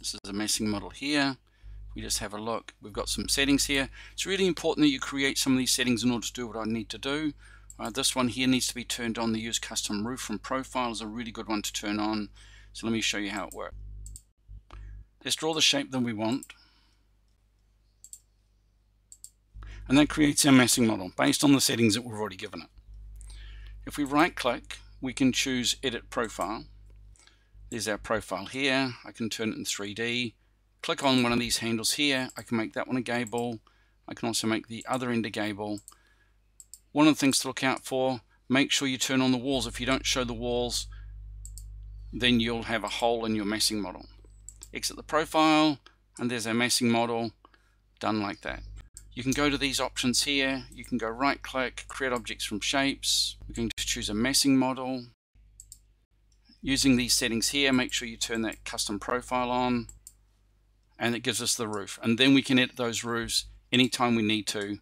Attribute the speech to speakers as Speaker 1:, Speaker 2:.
Speaker 1: This is a massing model here. We just have a look. We've got some settings here. It's really important that you create some of these settings in order to do what I need to do. Uh, this one here needs to be turned on. The use custom roof from profile is a really good one to turn on. So let me show you how it works. Let's draw the shape that we want. And that creates our massing model based on the settings that we've already given it. If we right click, we can choose edit profile. There's our profile here. I can turn it in 3D. Click on one of these handles here. I can make that one a gable. I can also make the other end a gable. One of the things to look out for, make sure you turn on the walls. If you don't show the walls, then you'll have a hole in your massing model. Exit the profile, and there's our massing model done like that. You can go to these options here. You can go right click, create objects from shapes. We're going to choose a massing model. Using these settings here, make sure you turn that custom profile on and it gives us the roof. And then we can edit those roofs anytime we need to